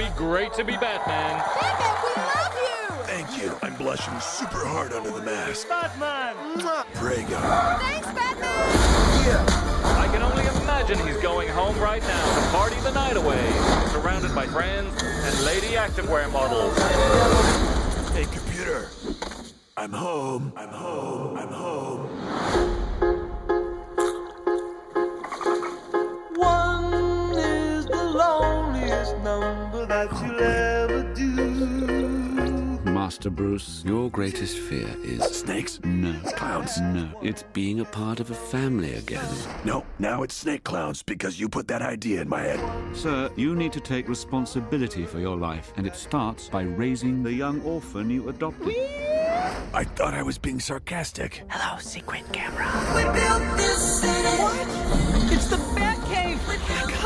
be great to be Batman. Batman, we love you! Thank you. I'm blushing super hard under the mask. Batman! Prego. Thanks, Batman! Yeah. I can only imagine he's going home right now to party the night away, surrounded by friends and lady activewear models. Hey, computer. I'm home. I'm home. I'm home. Master Bruce, your greatest fear is Snakes? no. Clowns? No, it's being a part of a family again. No, now it's snake clowns because you put that idea in my head. Sir, you need to take responsibility for your life, and it starts by raising the young orphan you adopted. I thought I was being sarcastic. Hello, secret camera.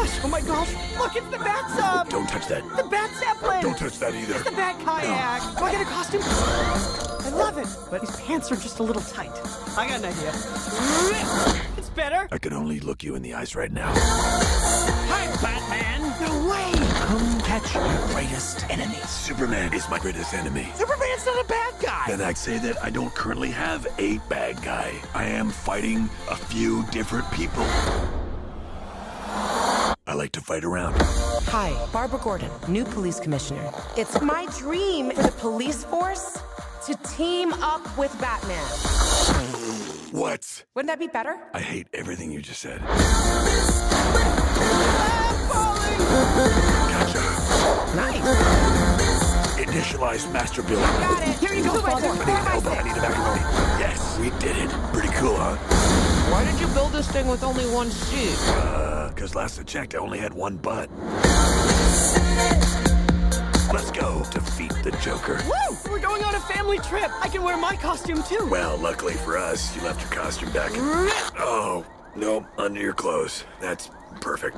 Gosh, oh my gosh. Look, it's the Bat Sub! Don't touch that. The Bat Zeppelin! Don't touch that either. The Bat Kayak! Do I get a costume? I love it, but his pants are just a little tight. I got an idea. It's better. I can only look you in the eyes right now. Hi, Batman! No way! Come catch your greatest enemy. Superman is my greatest enemy. Superman's not a bad guy! Then I'd say that I don't currently have a bad guy. I am fighting a few different people. I like to fight around. Hi, Barbara Gordon, new police commissioner. It's my dream for the police force to team up with Batman. What? Wouldn't that be better? I hate everything you just said. Gotcha. Nice. Initialize master build. Got it. Here you go, Father. I need an elbow. I need a macaroni. Yes, we did it. Pretty cool, huh? Why did you build this thing with only one seat? Uh, because last I checked, I only had one butt. Let's go defeat the Joker. Woo! We're going on a family trip. I can wear my costume too. Well, luckily for us, you left your costume back. In... Oh, no, under your clothes. That's perfect.